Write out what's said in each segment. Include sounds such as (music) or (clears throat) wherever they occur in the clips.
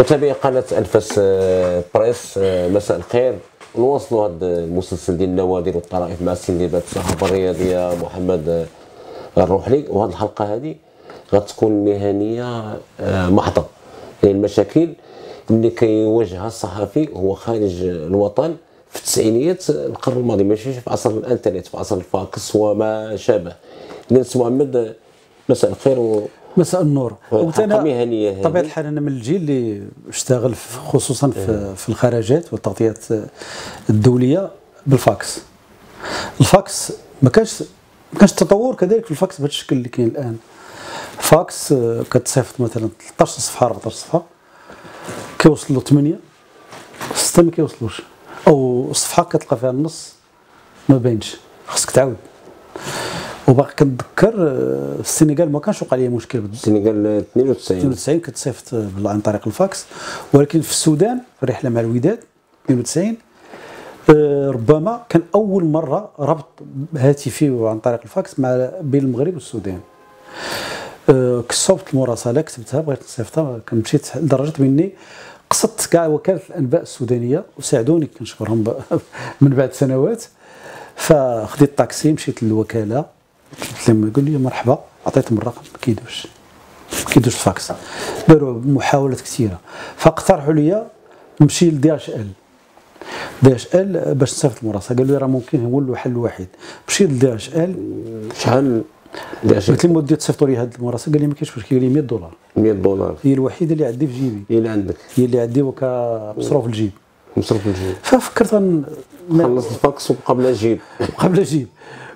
متابعي قناة أنفاس آه، بريس آه، مساء الخير. نواصلوا هذا المسلسل ديال النوادر والطرائف مع السندباد الصحافه الرياضية محمد آه، الروحلي. وهذه الحلقة هذه غتكون مهنية محضة يعني المشاكل اللي كيواجهها الصحفي. هو خارج الوطن في التسعينيات القرن الماضي ماشي في عصر الإنترنت في عصر الفاكس وما شابه. الناس محمد مساء الخير. مساء النور. مهنية هذه. طبيعة الحال أنا من الجيل اللي اشتغل خصوصا في, في الخراجات والتغطيات الدولية بالفاكس. الفاكس ما كانش ما كانش تطور كذلك في الفاكس بهذا الشكل اللي كاين الآن. فاكس آه، كتصيفط مثلا 13 صفحة 14 صفحة. كيوصل له 8 6 ما كيوصلوش. أو صفحة كتلقى فيها النص ما باينش. خصك تعاود. وباقي كنتذكر آه، في السنغال ما كانش وقع لي مشكل بالضبط. السنغال 92 92 كتصيفط بال- عن طريق الفاكس. ولكن في السودان في رحلة مع الوداد 92 آه، ربما كان أول مرة ربط هاتفي عن طريق الفاكس مع بين المغرب والسودان. آه، كصوبت المراسلة كتبتها بغيت نصيفطها مشيت لدرجة مني قصدت كاع وكالة الأنباء السودانية وساعدوني كنشكرهم (laughs) من بعد سنوات. فخديت طاكسي مشيت للوكالة. قلت لهم قال لي مرحبا عطيتهم الرقم ما كيدوش. ما كيدوش الفاكس. داروا محاولات كثيرة. فاقترحوا لي نمشي ل DHL DHL باش نصيفط المراسله قالوا لي راه ممكن هو الحل الوحيد. مشيت ل DHL شحال قلت لهم ودي تصيفطوا لي هذه المراسله قال لي ما كاينش مشكل قال لي 100 دولار. 100 دولار. هي الوحيدة اللي عندي في جيبي. هي اللي عندك. هي اللي عندي وكا مصروف الجيب. مصروف الجيب. ففكرت خلص الفاكس وقبل الجيب قبل الجيب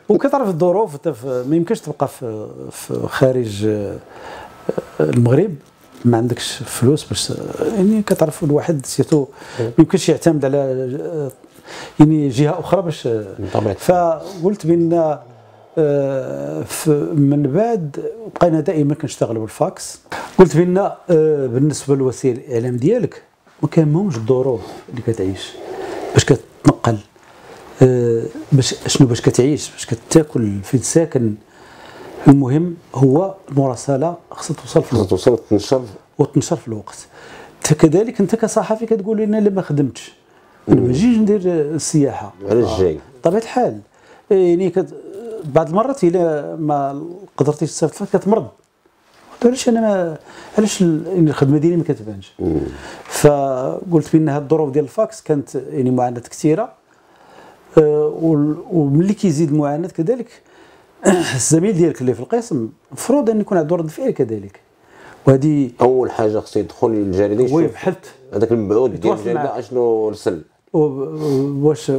وكتعرف الظروف انت ما يمكنش تبقى في, في خارج آه، المغرب. ما عندكش فلوس باش يعني كتعرف الواحد سيرتو ما يمكنش يعتمد على آه، يعني جهة أخرى باش فقلت بأن آه، من بعد بقينا دائما كنشتغل بالفاكس. قلت بأن آه، بالنسبة لوسائل الإعلام ديالك ما كيهمهمش الظروف اللي كتعيش باش كتنقل آه، باش شنو باش كتعيش؟ باش كتاكل فين ساكن. المهم هو المراسلة خصها توصل في الوقت. توصل تنشر. وتنشر في الوقت. انت كذلك انت كصحفي كتقول لي أنا لا ما خدمتش. أنا ما نجيش ندير آه، السياحة. على الجاي. بطبيعه الحال. يعني كت... بعض المرات إلا ما قدرتيش فيها كتمرض. علاش أنا ما علاش يعني الخدمة ديالي ما كتبانش؟ فقلت بأن هذه الظروف ديال الفاكس كانت يعني معاناة كثيرة. آه، وملي كيزيد المعاناة كذلك (clears throat) الزميل ديالك اللي في القسم المفروض أن يكون عنده رد فعل كذلك. وهذه أول حاجة خصو يدخل للجريدة يشوف بحث هذاك المبعوث ديال الجريدة. أشنو رسل. واش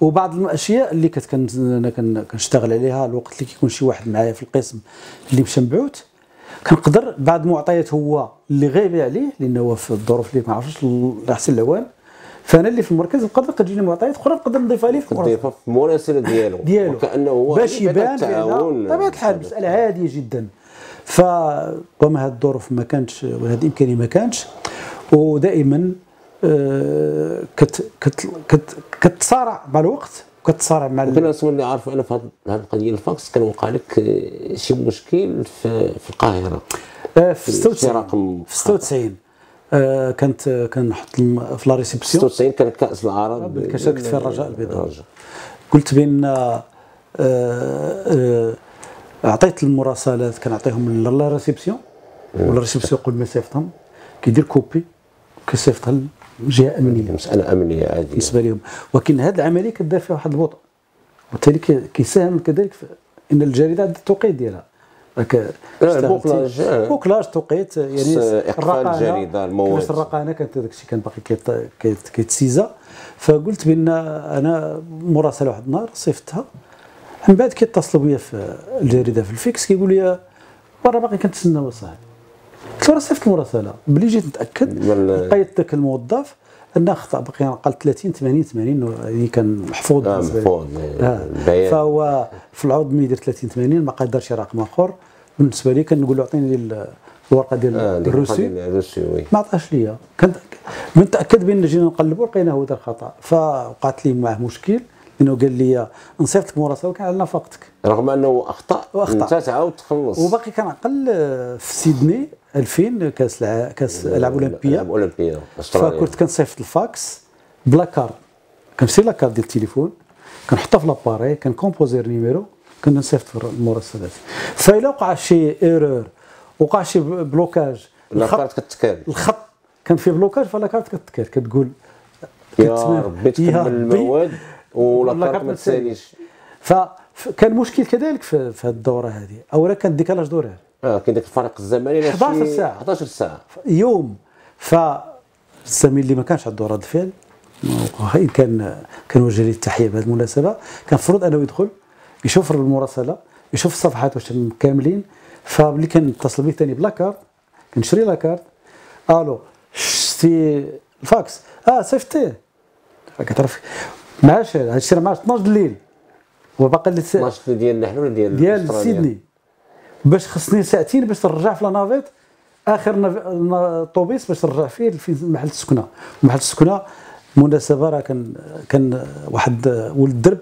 وبعض الأشياء اللي كنت كن- أنا كن- كنشتغل عليها الوقت اللي كيكون شي واحد معايا في القسم اللي مشى مبعوث كنقدر بعض المعطيات هو اللي غايبة عليه لأنه هو في الظروف اللي ما عرفش لاحسن الأوان. فانا اللي في المركز نقدر كتجيني معطيات أخرى نقدر نضيفها ليه في المركز تضيفها في المراسله ديالو. ديالو. وكأنه هو باش يعني يبان التعاون بأن طبيعة الحال مسألة عاديه جدا. فربما هذه الظروف ما كانتش وهذه الإمكانية ما كانتش ودائما آه، كت كت كت كتصارع مع الوقت وكتصارع مع كل ال- الناس اللي عارفوا أنا في هذه القضية الفاكس كان وقع لك آه، شي مشكل في في القاهرة. آه، في شي 96 رقم في 96 آه، كانت كنحط في la réception 96 كان كأس العرب. اللي كشاركت فيها الرجاء البيضاء. قلت بأن آه، آه، أعطيت المراسلات كنعطيهم la réception و la réception قبل ما يصيفطهم. كيدير copie كيصيفطها لجهه امنيه مسألة أمنية عادية. بالنسبة لهم. ولكن هذه العملية كدار فيها واحد البطء وبالتالي كي- كيساهم كذلك في إن الجريدة عندها التوقيت ديالها. راك اشتغلتي- ال bouclage، آه. bouclage توقيت يعني إقفال الجريدة، المواد. الرقانة كانت هذاك الشيء كان باقي كيت- كيت- كيتسيزا. فقلت بأن أنا مراسله واحد النهار صيفطتها. من بعد كيتصلوا بيا في الجريدة في الفيكس كيقول لي راه باقي كنتسنى وصاحبي قلت له راه صيفط المراسلة. ملي جيت نتاكد لقيت ذاك الموظف. انه خطأ باقي نقل 30 80 80 يعني كان محفوظ. آه،. محفوظ، آه. البيان. فهو في العوض ملي يدير 30 80 ما قدرش شي رقم آخر. بالنسبة لي كنقول له أعطيني ال- الورقة ديال ديك الروسي. الروسي وي. ما عطاش ليا. كنت من تاكد بأن جينا نقلبوا لقينا هو دار خطأ. فوقعت لي معاه مشكل لأنه قال لي نصيفط لك مراسله وكان على نفقتك. رغم أنه أخطأ وأخطأ. انت تعاود تخلص. وباقي كنعقل آه، في سيدني. 2000 كاس الع... كاس الالعاب الاولمبيه أستراليا. فكنت كنصيفط الفاكس. ب la carte كنشري la carte ديال التليفون. كنحطها في l'appareil. كنكومبوزي ال numéro كنا نصيفط في المراسلات فإلا وقع شي erreur وقع شي blocage لا الخط- كارت كتكال الخط كان فيه blocage ف la carte كتكال كتقول يا ربي تكمل. المواد ولا و la carte carte ما تساليش. فكان مشكل كذلك في, هذه الدورة هذه أولا كان décalage d'horaire. آه كاين داك الفرق الزمني لا 11 شي ساعة. 11 ساعة. يوم. فالزميل اللي ما كانش عنده رد فعل وإن كان كنوجه ليه التحية بهذه المناسبة. كان المفروض أنه يدخل يشوف المراسلة يشوف الصفحات واش كاملين. فملي كنتصل به ثاني ب la carte كنشري la carte ألو شتي الفاكس؟ آه صيفطتيه كتعرف معاش هذا الشيء راه معاش. 12 الليل وباقي لي 12 ديالنا حنا ولا ديال ديال؟ سيدني. باش خصني ساعتين باش نرجع في la navette آخر طوبيس باش نرجع فيه في محل السكنة. محل السكنة مناسبة راه كان كان واحد ولد الدرب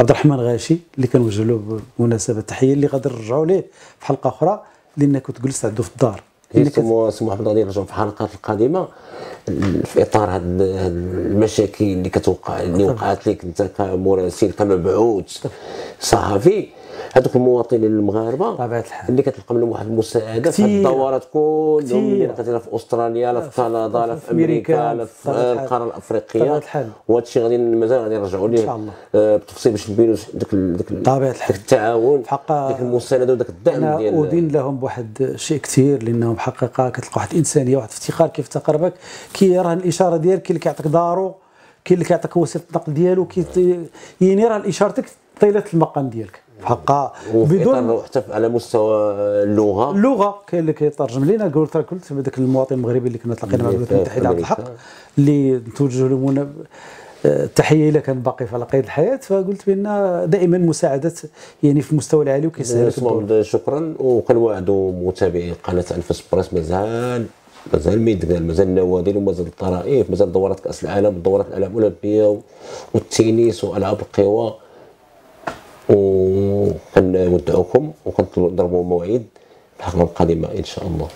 عبد الرحمن غاشي اللي كنوجه له بمناسبه تحية اللي غادي نرجعوا ليه في حلقة أخرى لأن كنت جلست عنده في الدار. كانت- سمو سمو محمد غادي نرجعوا في الحلقات القادمة. في إطار هاد المشاكل اللي كتوقع اللي وقعت لك أنت كمراسل كمبعوث صحفي. هذوك المواطنين المغاربة بطبيعة الحال. اللي كتلقى منهم واحد المساعدة في. الدورات كلهم. اللي في أستراليا لا في كندا لا في أمريكا لا في. القارة الأفريقية الحال. وهذا الشيء غادي مازال غادي نرجعوا ليه إن شاء الله. آه، بالتفصيل باش نبينوا ديك ديك ال- بطبيعة الحال. التعاون ديك المساندة وداك الدعم ديال أدين لهم بواحد الشيء كثير لأنهم حقيقة كتلقى واحد الانسانيه واحد الافتخار كيف تقربك كي راه الإشارة ديالك كاين اللي كيعطيك دارو كاين اللي كيعطيك وسيلة النقل ديالو كي يعني راه اشارتك طيلة المقام ديالك حقا بدون حتى على مستوى اللغة. اللغة كاين اللي كيترجم لنا قلت قلت ذاك المواطن المغربي اللي كنا تلاقينا معه اللي في التحيه عبد الحق. اللي نتوجه له منا- آه، التحيه الا كان باقي على قيد الحياة. فقلت بأن دائما مساعدة يعني في المستوى العالي وكيسهل شكرا. وكنوعدوا متابعي قناة الف اسبريس مازال مازال ميدغال مازال النوادي ومازال الطرائف. مازال دورات كأس العالم دورات الألعاب الأولمبية والتنس وألعاب القوى. وكنودعوكم وكنضربوا موعد الحلقة القادمة إن شاء الله.